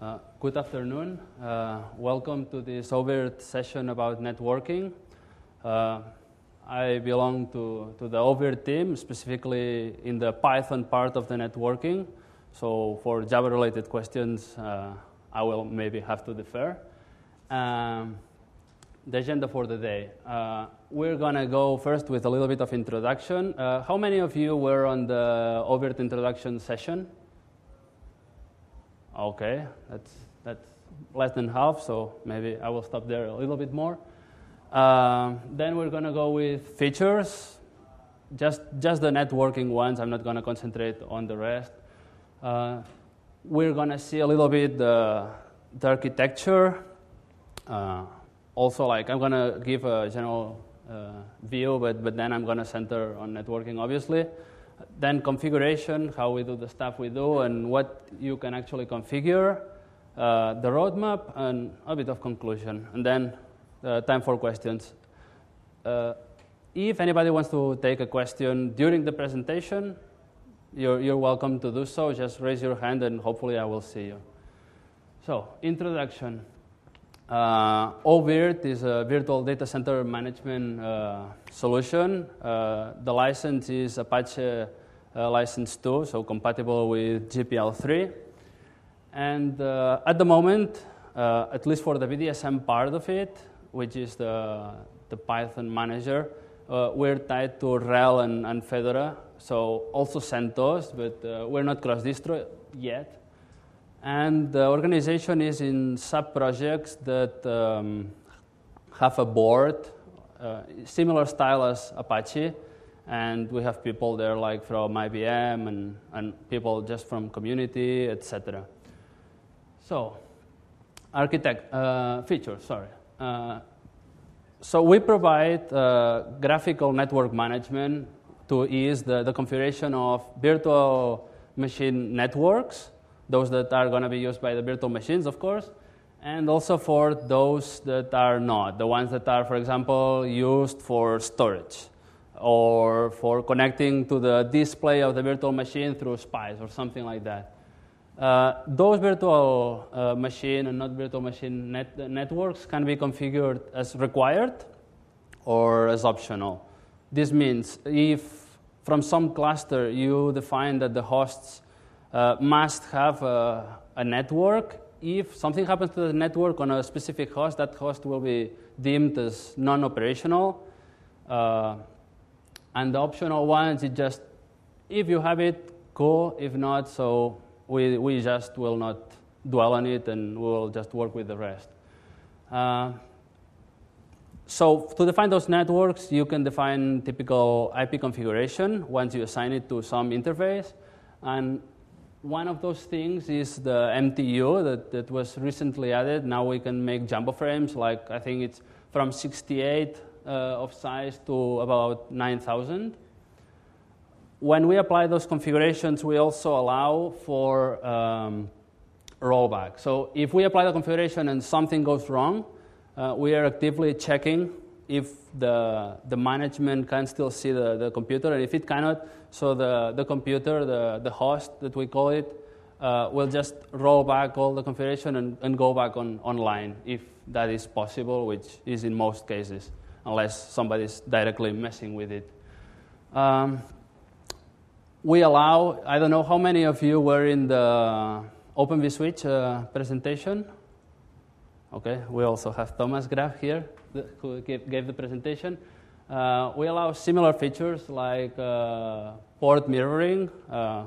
Uh, good afternoon. Uh, welcome to this oVirt session about networking. Uh, I belong to, to the oVirt team, specifically in the Python part of the networking. So for Java-related questions, uh, I will maybe have to defer. Um, the agenda for the day. Uh, we're going to go first with a little bit of introduction. Uh, how many of you were on the oVirt introduction session? Okay, that's, that's less than half, so maybe I will stop there a little bit more. Uh, then we're going to go with features, just, just the networking ones. I'm not going to concentrate on the rest. Uh, we're going to see a little bit the, the architecture. Uh, also, like I'm going to give a general uh, view, but, but then I'm going to center on networking, obviously. Then configuration, how we do the stuff we do, and what you can actually configure, uh, the roadmap, and a bit of conclusion. And then uh, time for questions. Uh, if anybody wants to take a question during the presentation, you're, you're welcome to do so. Just raise your hand, and hopefully I will see you. So, introduction. Uh, OVIRT is a virtual data center management uh, solution. Uh, the license is Apache uh, license 2, so compatible with GPL3. And uh, at the moment, uh, at least for the VDSM part of it, which is the, the Python manager, we're tied to RHEL and, and, Fedora, so also CentOS, but we're not cross-distro yet. And the organization is in sub projects that um, have a board, uh, similar style as Apache. And we have people there like from IBM and, and people just from community, etc. So, architect uh, features, sorry. Uh, so we provide uh, graphical network management to ease the, the configuration of virtual machine networks those that are going to be used by the virtual machines, of course, and also for those that are not, the ones that are, for example, used for storage or for connecting to the display of the virtual machine through SPICE or something like that. Uh, those virtual uh, machine and not virtual machine net networks can be configured as required or as optional. This means if from some cluster you define that the hosts uh, must have a, a, network. If something happens to the network on a specific host, that host will be deemed as non-operational. Uh, and the optional ones, it just, if you have it, cool. If not, so we, we just will not dwell on it and we'll just work with the rest. Uh, so to define those networks, you can define typical IP configuration once you assign it to some interface. And one of those things is the MTU that, that was recently added. Now we can make jumbo frames, like I think it's from 68 uh, of size to about 9,000. When we apply those configurations, we also allow for um, rollback. So if we apply the configuration and something goes wrong, uh, we are actively checking if the, the management can still see the, the computer, and if it cannot, so the, the computer, the, the host that we call it, uh, will just roll back all the configuration and, and go back on, online if that is possible, which is in most cases, unless somebody is directly messing with it. Um, we allow, I don't know how many of you were in the Open vSwitch uh, presentation. Okay, we also have Thomas Graf here who gave, gave the presentation. Uh, we allow similar features like uh, port mirroring. Uh,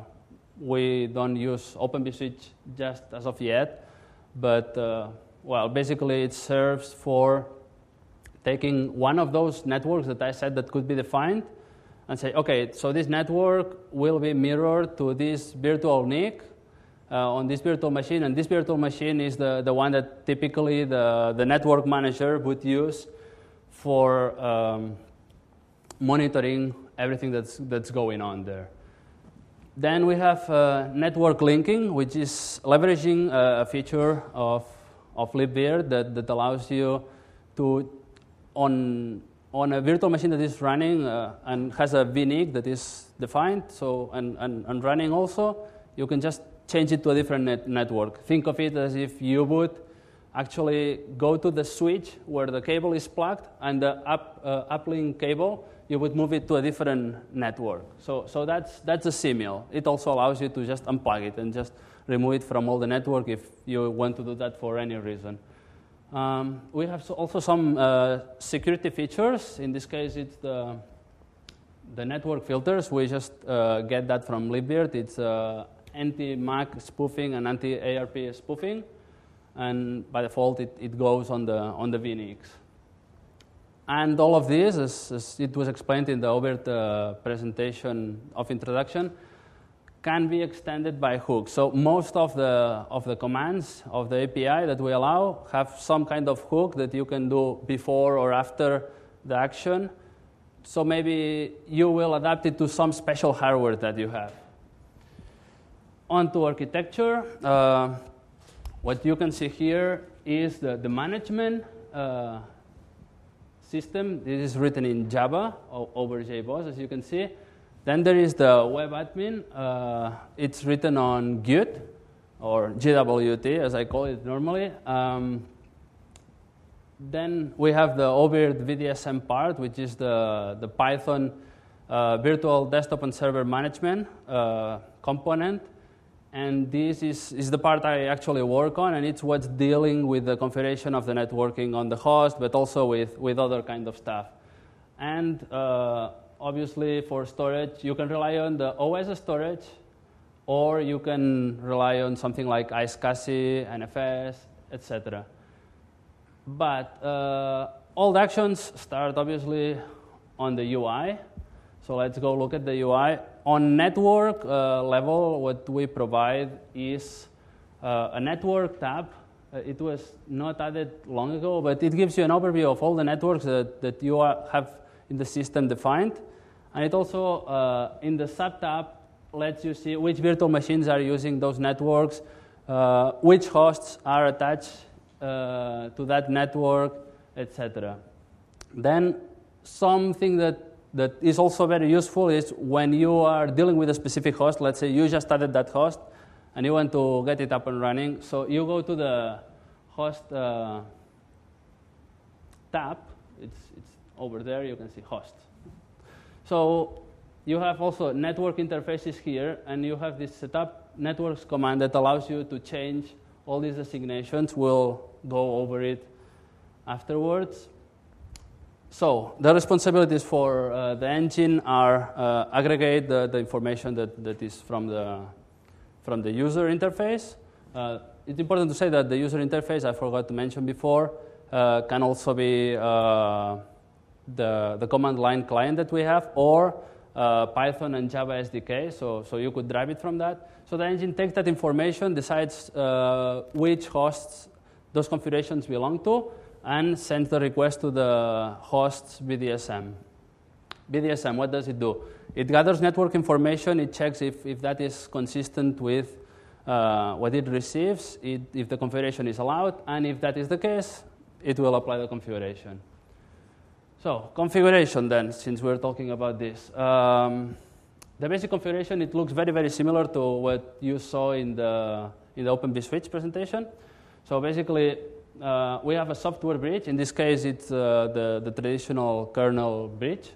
we don't use Open vSwitch just as of yet, but uh, well, basically it serves for taking one of those networks that I said that could be defined and say, okay, so this network will be mirrored to this virtual NIC uh, on this virtual machine, and this virtual machine is the, the one that typically the, the network manager would use for um, monitoring everything that's, that's going on there. Then we have uh, network linking, which is leveraging uh, a feature of, of libvirt that, that allows you to, on, on a virtual machine that is running uh, and has a VNIC that is defined, so, and, and, and running also, you can just change it to a different net network. Think of it as if you would actually go to the switch where the cable is plugged and the up, uh, uplink cable, you would move it to a different network. So, so that's, that's a simul. It also allows you to just unplug it and just remove it from all the network if you want to do that for any reason. Um, we have also some uh, security features. In this case, it's the, the network filters. We just uh, get that from Libvirt. It's uh, anti-MAC spoofing and anti-ARP spoofing. And by default, it, it goes on the, on the VNICs. And all of this, as, as it was explained in the oVirt uh, presentation of introduction, can be extended by hooks. So most of the, of the commands of the API that we allow have some kind of hook that you can do before or after the action. So maybe you will adapt it to some special hardware that you have. On to architecture. Uh, what you can see here is the, the management uh, system. This is written in Java over JBoss, as you can see. Then there is the web admin. Uh, it's written on Git or GWT, as I call it normally. Um, then we have the oVirt VDSM part, which is the, the Python uh, virtual desktop and server management uh, component. And this is, is the part I actually work on, and it's what's dealing with the configuration of the networking on the host, but also with, with other kind of stuff. And uh, obviously for storage, you can rely on the OS storage, or you can rely on something like iSCSI, NFS, etc. But uh, all the actions start obviously on the UI. So let's go look at the UI. On network uh, level, what we provide is uh, a network tab. Uh, it was not added long ago, but it gives you an overview of all the networks that, that you are, have in the system defined. And it also, in the subtab, lets you see which virtual machines are using those networks, uh, which hosts are attached uh, to that network, etc. Then something that, that is also very useful is when you are dealing with a specific host, let's say you just added that host and you want to get it up and running. So you go to the host uh, tab, it's, it's over there, you can see host. So you have also network interfaces here, and you have this setup networks command that allows you to change all these designations. We'll go over it afterwards. So the responsibilities for uh, the engine are uh, aggregate the, the information that, that is from the, from the user interface. Uh, it's important to say that the user interface, I forgot to mention before, uh, can also be uh, the, the command line client that we have, or uh, Python and Java SDK, so, so you could drive it from that. So the engine takes that information, decides which hosts those configurations belong to, and sends the request to the host's VDSM. VDSM, what does it do? It gathers network information, it checks if, if that is consistent with uh, what it receives, it, if the configuration is allowed, and if that is the case, it will apply the configuration. So configuration then, since we're talking about this. Um, the basic configuration, it looks very, very similar to what you saw in the, in the Open vSwitch presentation. So basically, uh, we have a software bridge. In this case, it's uh, the, the traditional kernel bridge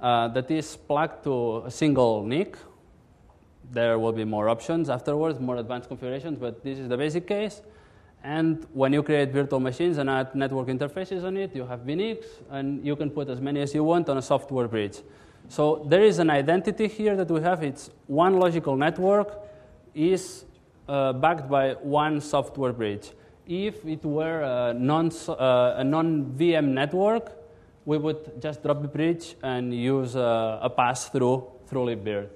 uh, that is plugged to a single NIC. There will be more options afterwards, more advanced configurations, but this is the basic case. And when you create virtual machines and add network interfaces on it, you have VNICs, and you can put as many as you want on a software bridge. So there is an identity here that we have. It's one logical network is uh, backed by one software bridge. If it were a, non, uh, non-VM network, we would just drop the bridge and use a, a pass-through through libvirt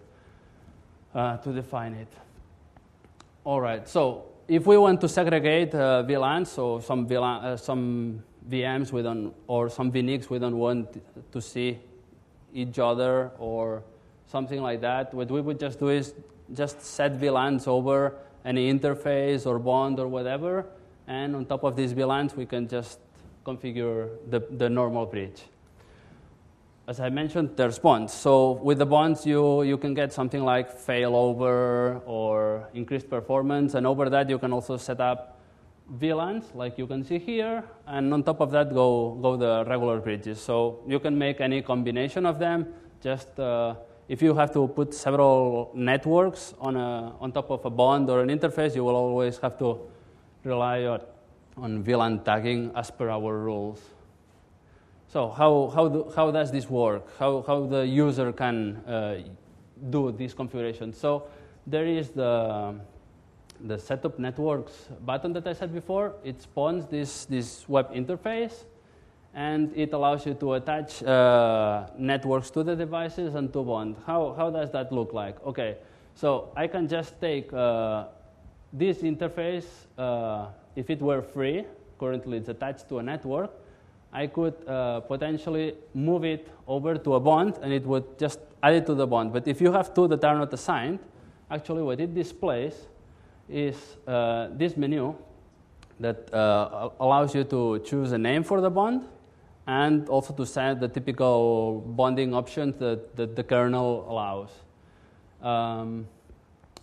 uh, to define it. All right, so if we want to segregate uh, VLANs, so some, VLAN, uh, some VMs we don't, or some VNICs we don't want to see each other or something like that, what we would just do is just set VLANs over any interface or bond or whatever, and on top of these VLANs we can just configure the, the normal bridge. as I mentioned, there's bonds. So with the bonds, you, you can get something like failover or increased performance. And over that, you can also set up VLANs, like you can see here. And on top of that, go, go the regular bridges. So you can make any combination of them. Just uh, if you have to put several networks on, a, on top of a bond or an interface, you will always have to rely on, on VLAN tagging as per our rules. So how, how, do, how does this work? How, how the user can uh, do this configuration? So there is the, the setup networks button that I said before. It spawns this, this web interface, and it allows you to attach uh, networks to the devices and to bond. How, how does that look like? Okay, so I can just take uh, this interface, uh, if it were free, currently it's attached to a network, I could uh, potentially move it over to a bond and it would just add it to the bond. But if you have two that are not assigned, actually what it displays is uh, this menu that uh, allows you to choose a name for the bond and also to set the typical bonding options that, that the kernel allows. Um,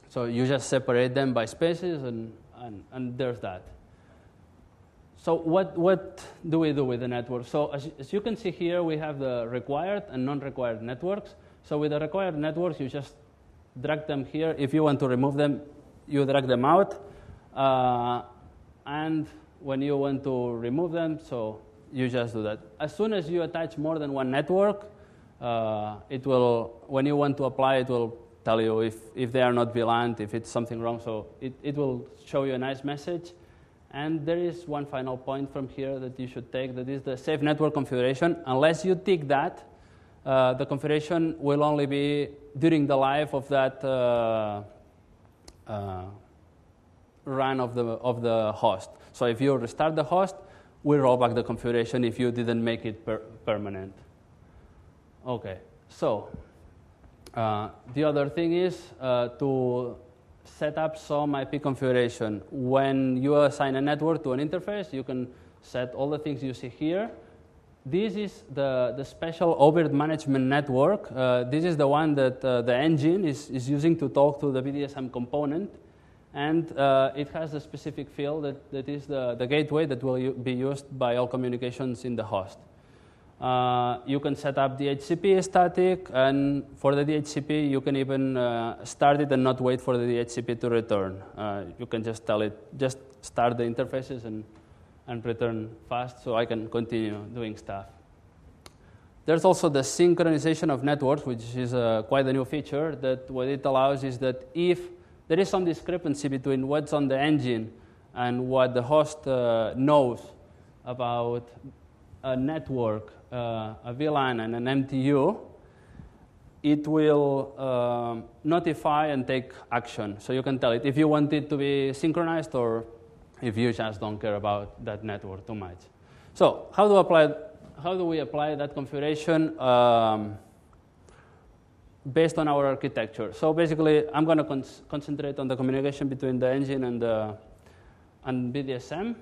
so you just separate them by spaces and, and, and there's that. So what, what do we do with the network? So as, as you can see here, we have the required and non-required networks. So with the required networks, you just drag them here. If you want to remove them, you drag them out. Uh, and when you want to remove them, so you just do that. As soon as you attach more than one network, uh, it will, when you want to apply, it will tell you if, if they are not VLAN, if it's something wrong. So it, it will show you a nice message. And there is one final point from here that you should take, that is the safe network configuration. Unless you tick that, uh, the configuration will only be during the life of that uh, uh, run of the, of the host. So if you restart the host, we roll back the configuration if you didn't make it per permanent. Okay, so uh, the other thing is uh, to set up some IP configuration. When you assign a network to an interface, you can set all the things you see here. This is the, the special oVirt management network. Uh, this is the one that uh, the engine is, is using to talk to the VDSM component. And uh, it has a specific field that, that is the, the gateway that will be used by all communications in the host. Uh, you can set up DHCP static, and for the DHCP, you can even uh, start it and not wait for the DHCP to return. Uh, you can just tell it, just start the interfaces and, and return fast so I can continue doing stuff. There's also the synchronization of networks, which is uh, quite a new feature that what it allows is that if there is some discrepancy between what's on the engine and what the host uh, knows about a network uh, a VLAN and an MTU, it will uh, notify and take action. So you can tell it if you want it to be synchronized or if you just don't care about that network too much. So how do, apply, how do we apply that configuration um, based on our architecture? So basically, I'm going to con concentrate on the communication between the engine and, the, and VDSM.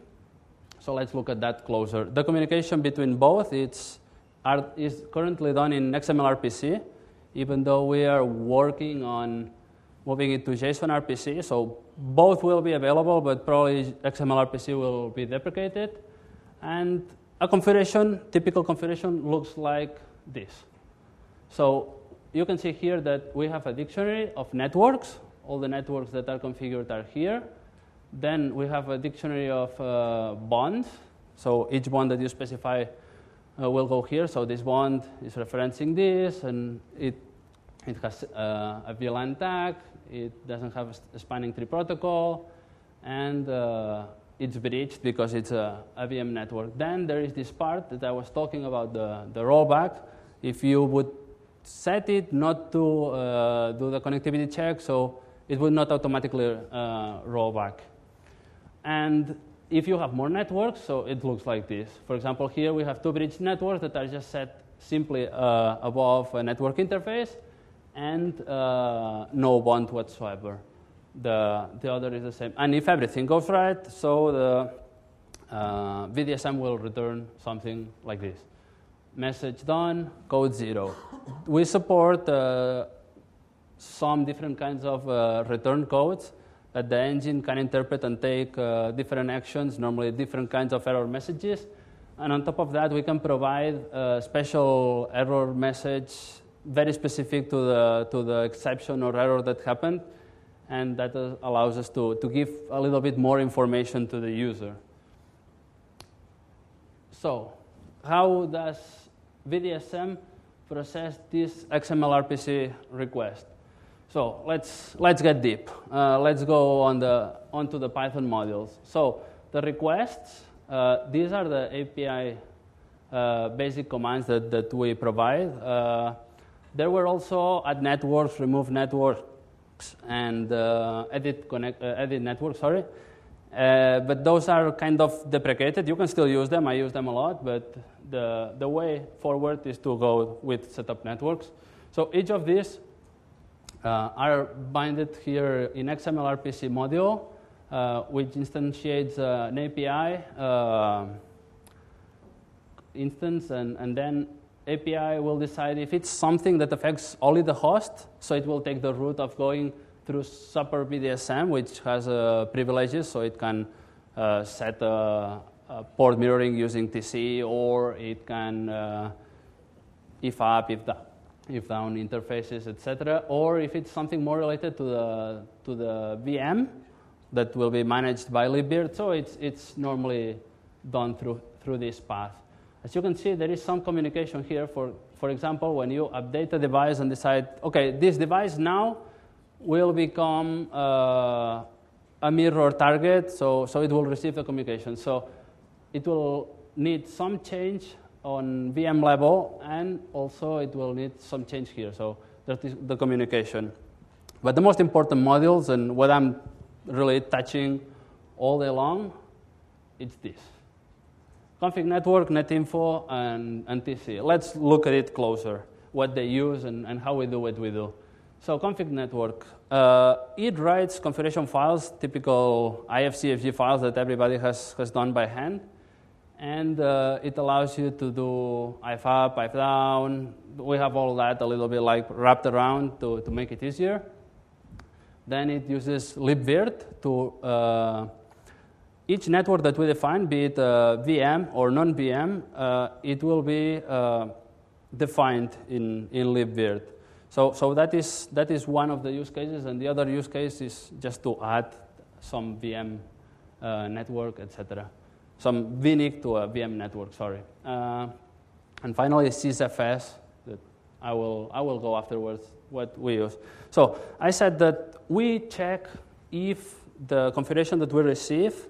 So let's look at that closer. The communication between both it's, are, is currently done in XML-RPC, even though we are working on moving it to JSON RPC. So both will be available, but probably XML-RPC will be deprecated. And a configuration, typical configuration, looks like this. So you can see here that we have a dictionary of networks. All the networks that are configured are here. Then we have a dictionary of uh, bonds. So each bond that you specify uh, will go here. So this bond is referencing this, and it, it has uh, a VLAN tag. It doesn't have a spanning tree protocol, and uh, it's bridged because it's a, a VM network. Then there is this part that I was talking about, the, the rollback. If you would set it not to uh, do the connectivity check, so it would not automatically uh, roll back. And if you have more networks, so it looks like this. For example, here we have two bridge networks that are just set simply uh, above a network interface and uh, no bond whatsoever. The, the other is the same. And if everything goes right, so the uh, VDSM will return something like this. message done, code zero. We support uh, some different kinds of uh, return codes that the engine can interpret and take uh, different actions, normally different kinds of error messages. And on top of that, we can provide a special error message very specific to the, to the exception or error that happened. And that uh, allows us to, to give a little bit more information to the user. So, how does VDSM process this XML RPC request? So let's, let's get deep. Uh, let's go on the, onto the Python modules. So the requests, uh, these are the API uh, basic commands that, that we provide. Uh, there were also add networks, remove networks, and uh, edit, connect, uh, edit networks, sorry. but those are kind of deprecated. You can still use them. I use them a lot, but the, the way forward is to go with setup networks. So each of these are binded here in XML RPC module, uh, which instantiates uh, an API instance, and, and then API will decide if it's something that affects only the host, so it will take the route of going through Super VDSM, which has uh, privileges, so it can uh, set a, a, port mirroring using TC, or it can uh, if up, if that if down interfaces, etc., or if it's something more related to the, to the VM that will be managed by libvirt, so it's, it's normally done through, through this path. As you can see, there is some communication here. For, for example, when you update a device and decide, okay, this device now will become uh, a mirror target, so, so it will receive the communication. So it will need some change on VM level, and also it will need some change here. So that is the communication. But the most important modules, and what I'm really touching all day long, it's this. Config network, netinfo, and, and TC. Let's look at it closer, what they use and, and how we do what we do. So config network, uh, it writes configuration files, typical IFCFG files that everybody has, has done by hand and uh, it allows you to do IF up, IF down. We have all that a little bit like wrapped around to, to make it easier. Then it uses libvirt to uh, each network that we define, be it uh, VM or non-VM, uh, it will be uh, defined in, in libvirt. So, so that, is, that is one of the use cases, and the other use case is just to add some VM uh, network, etc some VNIC to a VM network, sorry. Uh, and finally, sysfs, that I will, I will go afterwards, what we use. So I said that we check if the configuration that we receive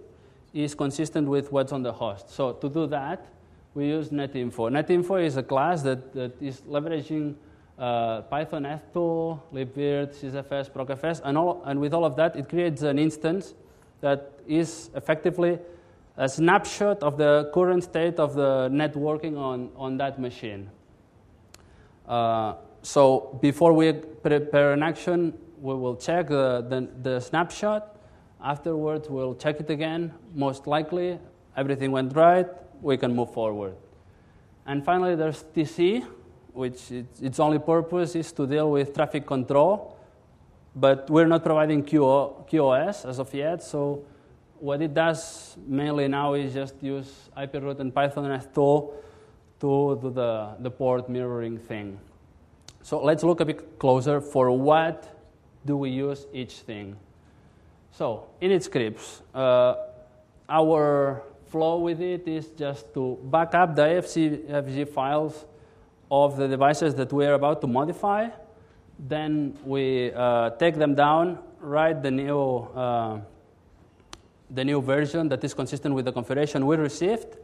is consistent with what's on the host. So to do that, we use netinfo. Netinfo is a class that, that is leveraging uh, Python ethtool, libvirt, sysfs, procfs, and, all, and with all of that, it creates an instance that is effectively a snapshot of the current state of the networking on, on that machine. Uh, so before we prepare an action, we will check the, the, the, snapshot. Afterwards, we'll check it again. Most likely, everything went right. We can move forward. And finally, there's TC, which its, its only purpose is to deal with traffic control. But we're not providing QO, QoS as of yet, so what it does mainly now is just use IPRoot and Python ethtool to do the, the port mirroring thing. So let's look a bit closer for what do we use each thing. So initscripts, uh, our flow with it is just to back up the IFCFG files of the devices that we are about to modify. Then we uh, take them down, write the new uh, the new version that is consistent with the configuration we received,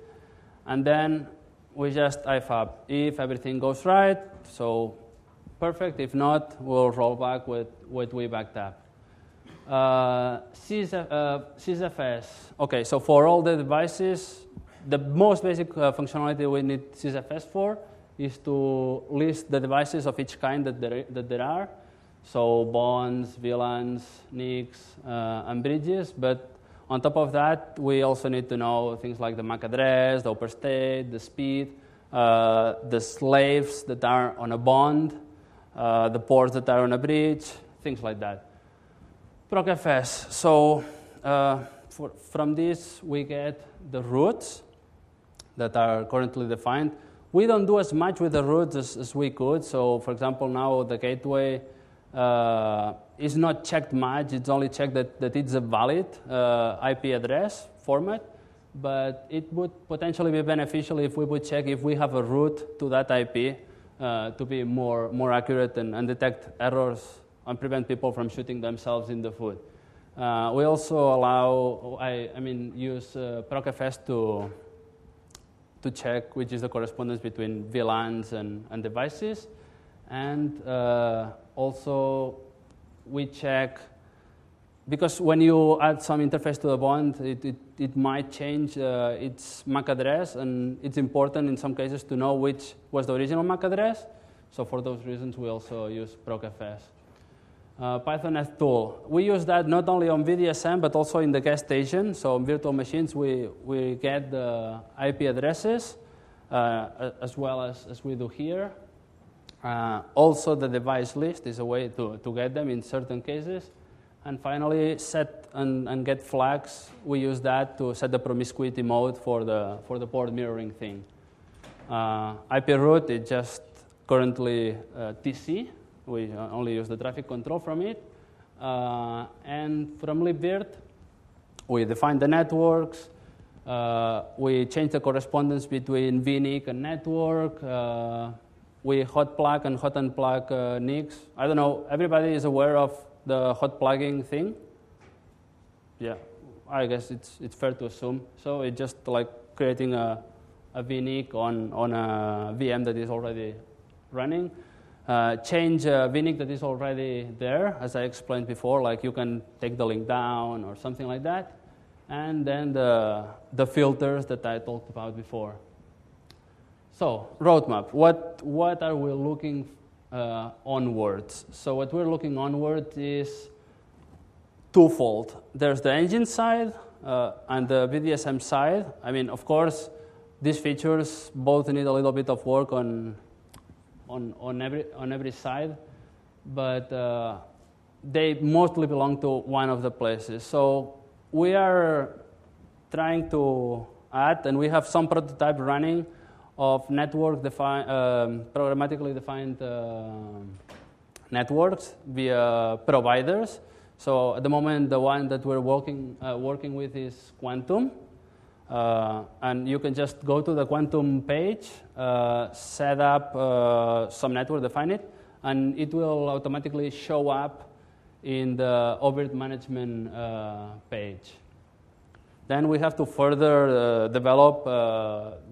and then we just if up. If everything goes right, so perfect. If not, we'll roll back with what we backed up. Uh, sysfs. Uh, okay, so for all the devices, the most basic uh, functionality we need sysfs for is to list the devices of each kind that there, that there are. So bonds, VLANs, NICs, uh, and bridges, but on top of that, we also need to know things like the MAC address, the upper state, the speed, uh, the slaves that are on a bond, uh, the ports that are on a bridge, things like that. ProcFS. So uh, for, from this, we get the routes that are currently defined. We don't do as much with the routes as, as we could. So, for example, now the gateway uh, is not checked much. It's only checked that, that it's a valid uh, IP address format. But it would potentially be beneficial if we would check if we have a route to that IP uh, to be more, more accurate and, and detect errors and prevent people from shooting themselves in the foot. Uh, we also allow, I, I mean, use uh, ProcFS to, to check which is the correspondence between VLANs and, and devices. And uh, also, we check, because when you add some interface to the bond, it, it, it might change uh, its MAC address, and it's important in some cases to know which was the original MAC address. So for those reasons, we also use ProcFS uh, Python ethtool. We use that not only on VDSM, but also in the guest station. So on virtual machines, we, we get the IP addresses uh, as well as, as we do here. Uh, also, the device list is a way to, to get them in certain cases. And finally, set and, and get flags. We use that to set the promiscuity mode for the, for the port mirroring thing. Uh, IP route is just currently uh, TC, we uh, only use the traffic control from it. Uh, and from libvirt, we define the networks. Uh, we change the correspondence between VNIC and network. We hot plug and hot unplug uh, NICs. I don't know, everybody is aware of the hot plugging thing? Yeah, I guess it's, it's fair to assume. So it's just like creating a, a VNIC on, on a VM that is already running uh, change a VNIC that is already there, as I explained before, like you can take the link down or something like that. And then the, the filters that I talked about before. So, roadmap. What, what are we looking uh, onwards? So, what we're looking onward is twofold. There's the engine side uh, and the VDSM side. I mean, of course, these features both need a little bit of work on on, on, every, on every side, but uh, they mostly belong to one of the places. So we are trying to add, and we have some prototype running of network defined, um, programmatically defined uh, networks via providers. So at the moment, the one that we're working, uh, working with is Quantum. Uh, and you can just go to the Quantum page, uh, set up uh, some network, define it, and it will automatically show up in the oVirt management uh, page. Then we have to further develop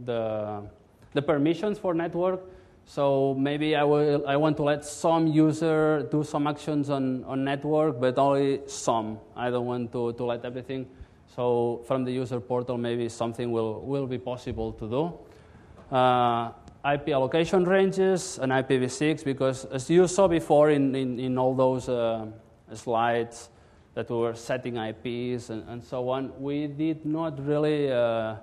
the, the permissions for network. So maybe I, will, I want to let some user do some actions on, on network, but only some. I don't want to, to let everything so from the user portal, maybe something will, will be possible to do. Uh, IP allocation ranges and IPv6, because as you saw before in, in, in all those uh, slides that we were setting IPs and, and so on, we did not really uh,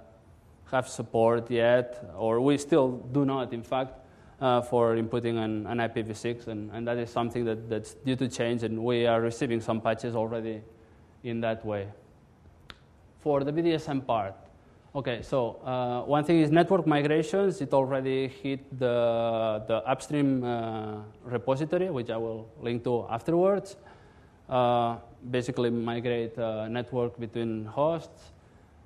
have support yet, or we still do not, in fact, uh, for inputting an, an IPv6, and, and that is something that, that's due to change, and we are receiving some patches already in that way for the VDSM part. Okay, so uh, one thing is network migrations. It already hit the, the upstream uh, repository, which I will link to afterwards. Uh, basically migrate uh, network between hosts.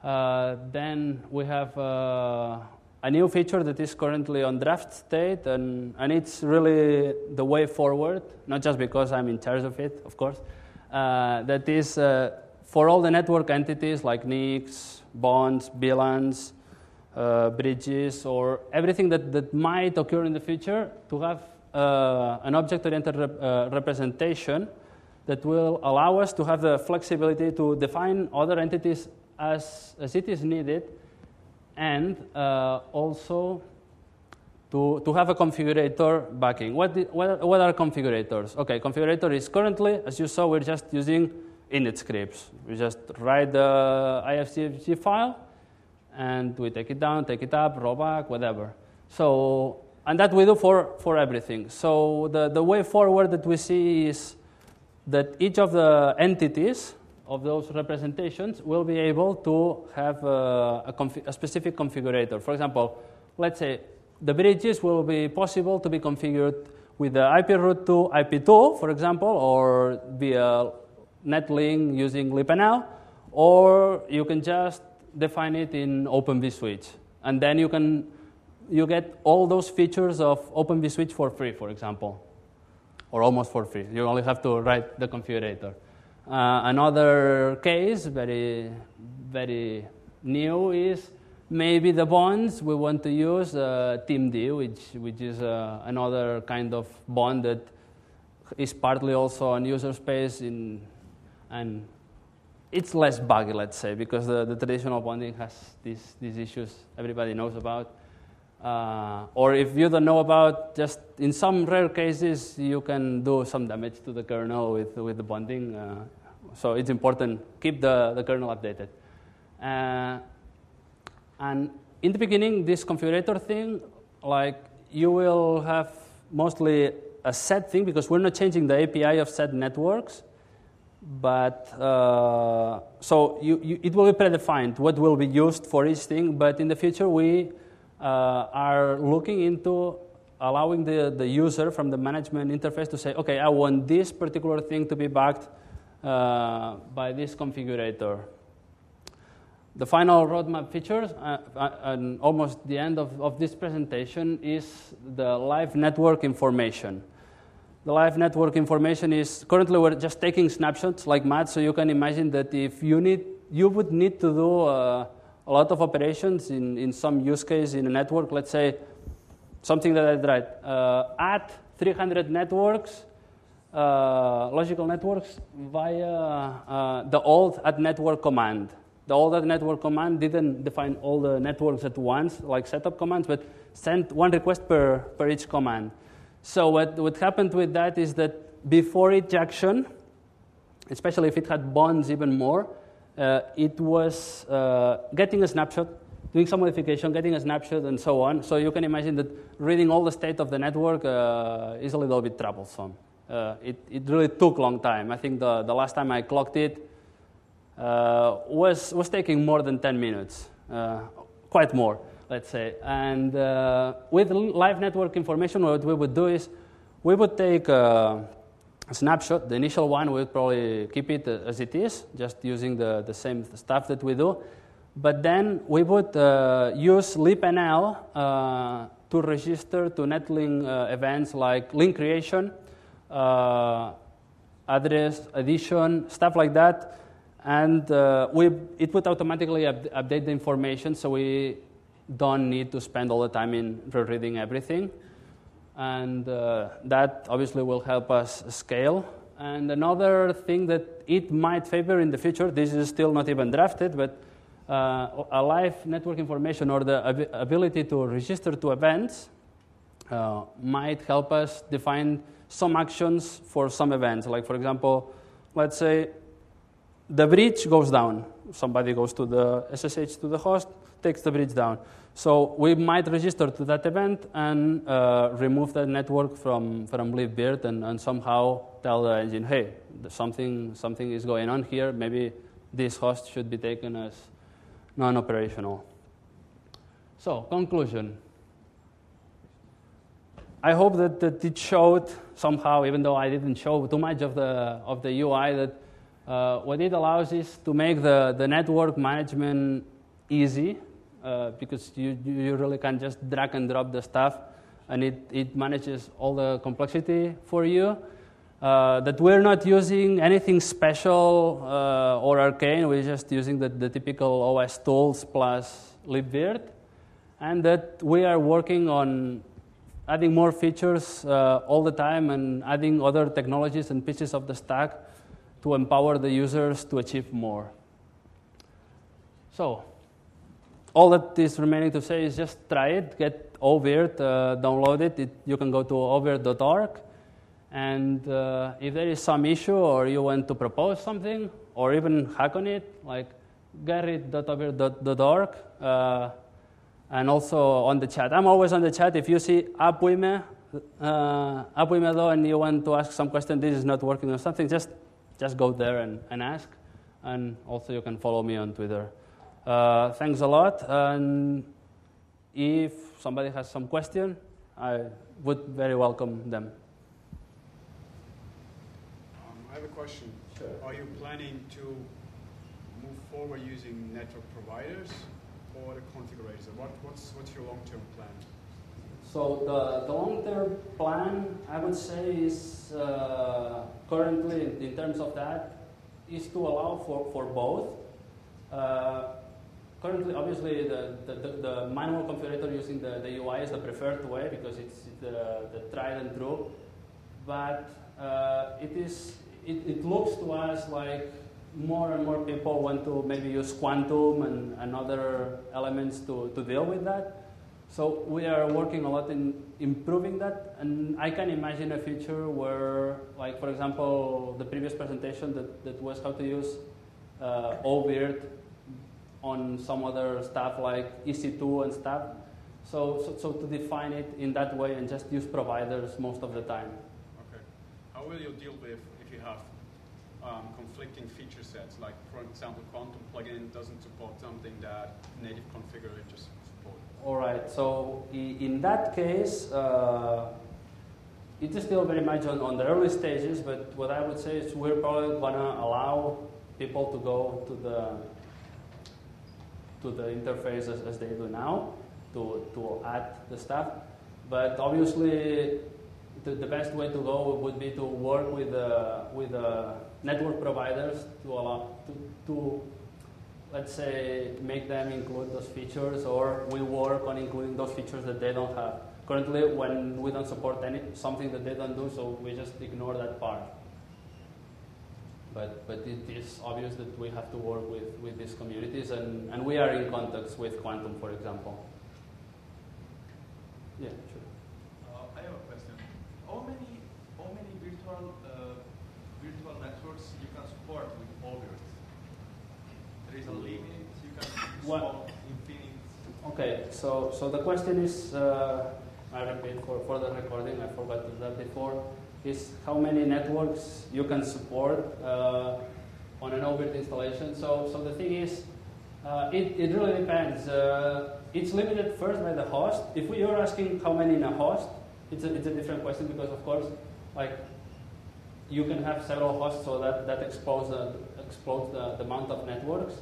Uh, then we have uh, a new feature that is currently on draft state, and, and it's really the way forward, not just because I'm in charge of it, of course. that is for all the network entities like NICs, bonds, VLANs, uh, bridges, or everything that, that might occur in the future, to have uh, an object-oriented rep, uh, representation that will allow us to have the flexibility to define other entities as, as it is needed, and uh, also to, to have a configurator backing. What, what, what are configurators? Okay, configurator is currently, as you saw, we're just using init scripts. We just write the IFCFG file, and we take it down, take it up, roll back, whatever. So, and that we do for, for everything. So the, the way forward that we see is that each of the entities of those representations will be able to have a, a, confi- a specific configurator. For example, let's say the bridges will be possible to be configured with the IP route to IP2, for example, or via netlink using libnl, or you can just define it in Open vSwitch. And then you can you get all those features of Open vSwitch for free, for example, or almost for free. You only have to write the configurator. Uh, another case, very, very new, is maybe the bonds we want to use uh, TeamD, which, which is uh, another kind of bond that is partly also on user space in, and it's less buggy, let's say, because the, the traditional bonding has these, these issues everybody knows about. Uh, or if you don't know about, just in some rare cases, you can do some damage to the kernel with, with the bonding. Uh, so it's important, keep the, the kernel updated. Uh, and in the beginning, this configurator thing, like you will have mostly a set thing because we're not changing the API of set networks. But uh, so you, you, it will be predefined what will be used for each thing. But in the future, we uh, are looking into allowing the, the user from the management interface to say, okay, I want this particular thing to be backed uh, by this configurator. The final roadmap features, uh, uh, and almost the end of, of this presentation, is the live network information. The live network information is currently we're just taking snapshots like Matt, so you can imagine that if you need, you would need to do uh, a lot of operations in, in some use case in a network. Let's say something that I tried. uh, add 300 networks, logical networks via uh, the old add network command. The old add network command didn't define all the networks at once, like setup commands, but sent one request per, per each command. So what, what happened with that is that before each action, especially if it had bonds even more, uh, it was uh, getting a snapshot, doing some modification, getting a snapshot, and so on. So you can imagine that reading all the state of the network uh, is a little bit troublesome. Uh, it, it really took a long time. I think the, the last time I clocked it uh, was, was taking more than 10 minutes, uh, quite more, let's say. And with live network information, what we would do is we would take a snapshot, the initial one, we would probably keep it as it is, just using the, the same stuff that we do. But then we would uh, use libnl uh, to register to netlink uh, events like link creation, uh, address addition, stuff like that. And uh, we, it would automatically up- update the information so we don't need to spend all the time in rereading everything and uh, that obviously will help us scale. And another thing that it might favor in the future, this is still not even drafted, but uh, a live network information or the ab- ability to register to events uh, might help us define some actions for some events. Like, for example, let's say the bridge goes down. Somebody goes to the SSH to the host, takes the bridge down. So we might register to that event and uh, remove that network from, from libvirt and, and somehow tell the engine, hey, something, something is going on here. Maybe this host should be taken as non-operational. So, conclusion. I hope that, that it showed somehow, even though I didn't show too much of the, of the UI, that uh, what it allows is to make the, the network management easy uh, because you, you really can just drag and drop the stuff and it, it manages all the complexity for you. Uh, that we're not using anything special uh, or arcane, we're just using the, the typical OS tools plus libvirt, and that we are working on adding more features uh, all the time and adding other technologies and pieces of the stack to empower the users to achieve more. So, all that is remaining to say is just try it, get oVirt, uh, download it. it. You can go to ovirt.org. And uh, if there is some issue or you want to propose something or even hack on it, like gerrit.ovirt.org, uh, and also on the chat. I'm always on the chat. If you see Apuime, uh, Apuime though, and you want to ask some question, this is not working or something, just, just go there and, and ask. And also you can follow me on Twitter. Uh, thanks a lot. And if somebody has some question, I would very welcome them. Um, I have a question. Sure. Are you planning to move forward using network providers the? What, what's, what's your long-term plan? So the, the long-term plan, I would say, is uh, currently in, terms of that, is to allow for, for both. Uh, currently, obviously, the, the, the, the manual configurator using the, the UI is the preferred way because it's the, the tried and true. But uh, it is it, it looks to us like more and more people want to maybe use quantum and, and other elements to, to deal with that. So we are working a lot in improving that, and I can imagine a future where, like for example, the previous presentation that, that was how to use uh, oVirt on some other stuff like EC2 and stuff. So, so, so to define it in that way and just use providers most of the time. Okay. How will you deal with if you have um, conflicting feature sets? Like, for example, Quantum plugin doesn't support something that native configurator just support. All right. So in that case, uh, it is still very much on, on the early stages. But what I would say is we're probably gonna allow people to go to the to the interface as, as they do now to, to add the stuff. But obviously, the, the best way to go would be to work with, uh, with uh, network providers to allow to, to let's say make them include those features or we work on including those features that they don't have. Currently when we don't support any something that they don't do so we just ignore that part. But but it is obvious that we have to work with with these communities and and we are in contacts with quantum for example. Yeah sure. Uh, i have a question. How many how many virtual uh, virtual networks you can support with oVirt. There is a limit, you infinite. Okay, so, so the question is, uh, I repeat for, for the recording, I forgot to that before, is how many networks you can support uh, on an oVirt installation. So, so the thing is, uh, it, it really depends. Uh, it's limited first by the host. If we are asking how many in a host, it's a, it's a different question because, of course, like you can have several hosts so that, that explodes, explodes the, the amount of networks.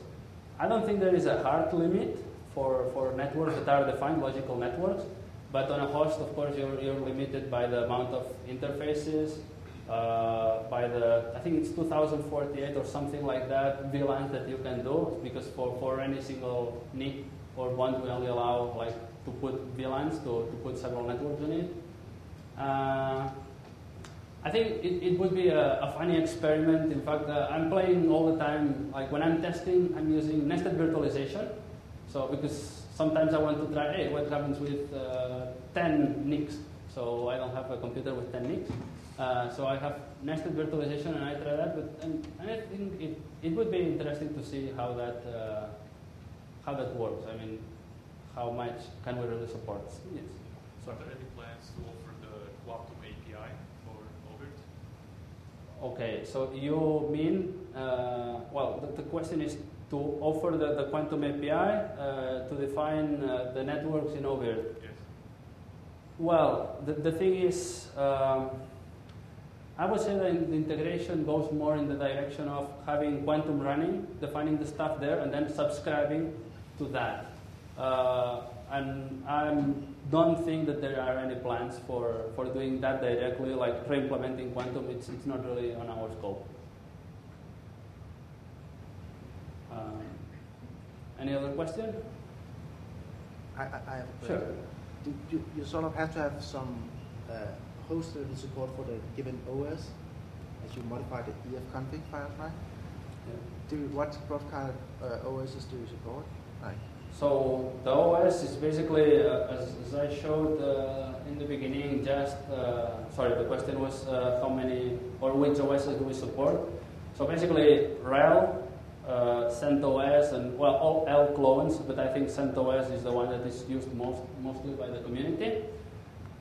I don't think there is a hard limit for, for networks that are defined, logical networks, but on a host, of course, you're, you're limited by the amount of interfaces, uh, by the, I think it's 2048 or something like that, VLANs that you can do, because for, for any single NIC or one we only allow like to put VLANs, to, to put several networks in it. Uh, I think it, it would be a, a funny experiment. In fact, uh, I'm playing all the time. Like when I'm testing, I'm using nested virtualization. So because sometimes I want to try, hey, what happens with uh, 10 NICs? So I don't have a computer with 10 NICs. Uh, so I have nested virtualization and I try that. But and, and I think it, it would be interesting to see how that uh, how that works. I mean, how much can we really support? Yes. So are there any plans to offer the Quantum API? Okay, so you mean, uh, well, the, the, question is to offer the, the Quantum API uh, to define uh, the networks in oVirt. Yes. Well, the, the thing is, um, I would say that the integration goes more in the direction of having Quantum running, defining the stuff there, and then subscribing to that. Uh, and I don't think that there are any plans for, for doing that directly, like re-implementing quantum. It's, it's not really on our scope. Um, any other question? I, I, have a sure. Do, you, you sort of have to have some uh, host level support for the given OS as you modify the ifconfig files, right? Yeah. Do what, what kind of uh, OSs do you support? Like so the OS is basically, uh, as, as, I showed uh, in the beginning, just, uh, sorry, the question was uh, how many or which OSs do we support. So basically RHEL, uh, CentOS and well, all L clones, but I think CentOS is the one that is used most, mostly by the community,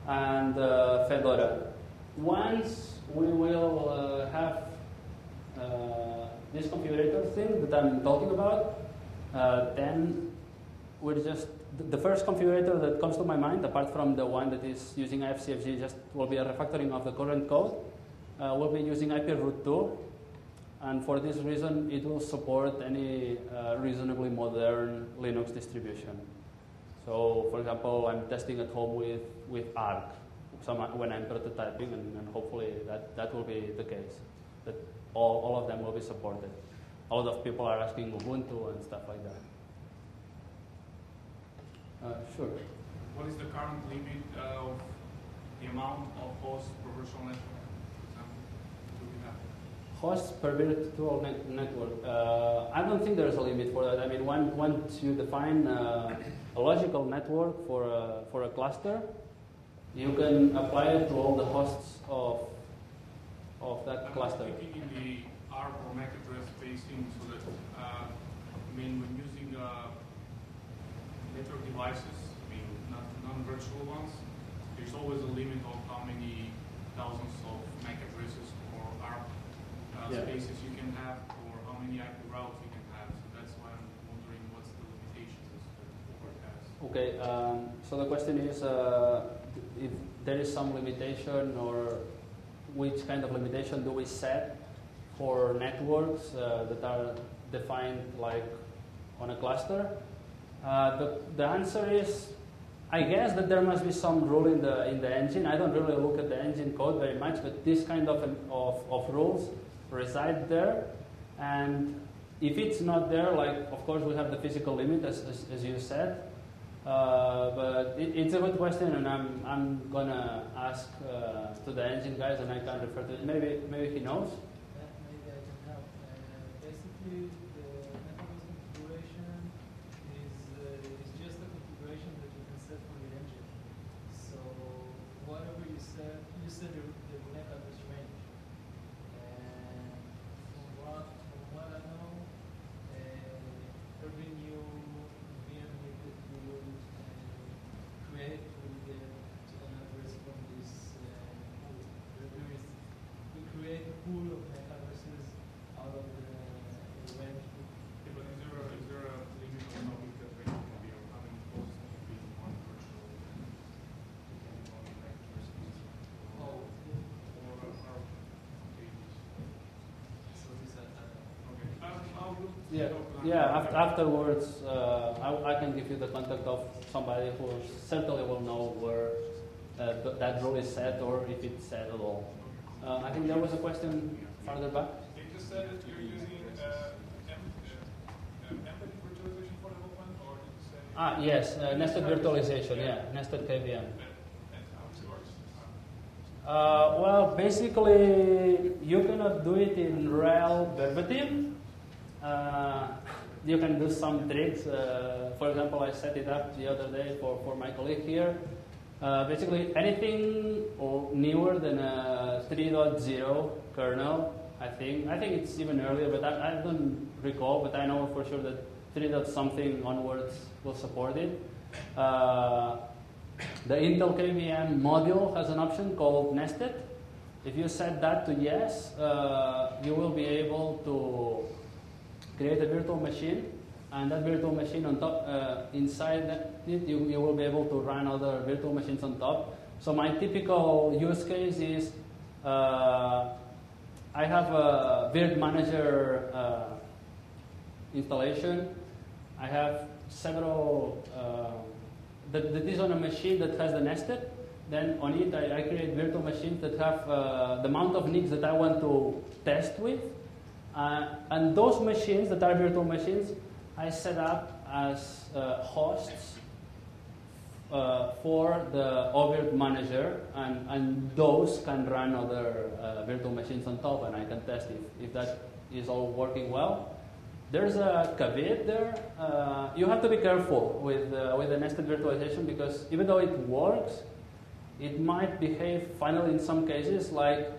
and uh, Fedora. Once we will have this configurator thing that I'm talking about, then we're just the first configurator that comes to my mind, apart from the one that is using IFCFG, just will be a refactoring of the current code. Uh, we'll be using IP Root 2, and for this reason, it will support any uh, reasonably modern Linux distribution. So, for example, I'm testing at home with, with Arch some, when I'm prototyping, and, and, hopefully that, that will be the case, that all, all of them will be supported. A lot of people are asking Ubuntu and stuff like that. Uh, sure. What is the current limit of the amount of hosts per virtual network, for example? Do? Hosts per virtual net network. Uh, I don't think there's a limit for that. I mean, one, once you define uh, a logical network for a, for a cluster, you can apply it to all the hosts of, of that I'm cluster. thinking in the ARP or MAC address spacing so that, uh, I mean, when using uh, network devices, I mean, not non-virtual ones, there's always a limit of how many thousands of MAC addresses or ARP uh, Yeah. spaces you can have, or how many IP routes you can have. So that's why I'm wondering what's the limitations that Uber has. Okay, um, so the question is uh, if there is some limitation or which kind of limitation do we set for networks uh, that are defined like on a cluster? Uh, the, the answer is, I guess that there must be some rule in the, in the engine. I don't really look at the engine code very much, but this kind of, of, of rules reside there. And if it's not there, like, of course, we have the physical limit, as, as, as you said. Uh, but it, it's a good question, and I'm, I'm gonna ask uh, to the engine guys, and I can refer to it. Maybe, maybe he knows. That maybe I can help. Uh, basically, the network configuration is, uh, is just a configuration that you can set for the engine. So whatever you set, you set the, the net address range. And from what, from what I know, uh, every new VM that you will uh, create will get an address from this uh, pool. There there is we create a pool of MAC addresses out of the, the range. Yeah, but is there a, is there a limit on how big that range can be, or how many hosts can be in one virtual, depending on the MAC address space? Oh, Or are, are pages? so this is uh, Okay, um, I'll look. Yeah, it up and yeah. After, afterwards, uh, I, I can give you the contact of somebody who certainly will know where uh, th- that rule is set or if it's set at all. Uh, I think there was a question farther back. You just said that you're using uh, uh, um, virtualization for development, or did you say? Ah, yes, uh, nested virtualization. Yeah, nested KVM. And, and how it works? Uh, well, basically, you cannot do it in RHEL verbatim. Uh, you can do some tricks. Uh, for example, I set it up the other day for, for my colleague here. Uh, basically, anything or newer than a 3.0 kernel, I think. I think it's even earlier, but I, I don't recall, but I know for sure that 3. something onwards will support it. Uh, the Intel KVM module has an option called nested. If you set that to yes, uh, you will be able to create a virtual machine, and that virtual machine on top, uh, inside it, you, you will be able to run other virtual machines on top. So my typical use case is uh, I have a Virt Manager uh, installation. I have several uh, that, that is on a machine that has the nested. Then on it, I, I create virtual machines that have uh, the amount of NICs that I want to test with. Uh, and those machines that are virtual machines, I set up as uh, hosts uh, for the oVirt manager, and, and those can run other uh, virtual machines on top, and I can test if, if that is all working well. There's a caveat there. Uh, you have to be careful with, uh, with the nested virtualization because even though it works, it might behave finally in some cases like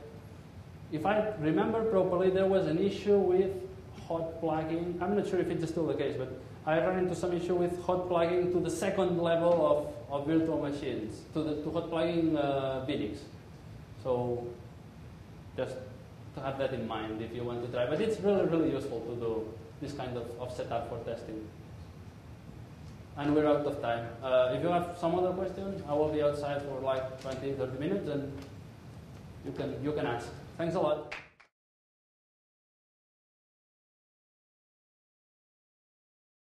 if I remember properly, there was an issue with hot plugging. I'm not sure if it's still the case, but I ran into some issue with hot plugging to the second level of, of virtual machines, to, the, to hot plugging uh. So just to have that in mind if you want to try. But it's really, really useful to do this kind of, of setup for testing. And we're out of time. Uh, if you have some other questions, I will be outside for like 20, 30 minutes and you can, you can ask. Thanks a lot.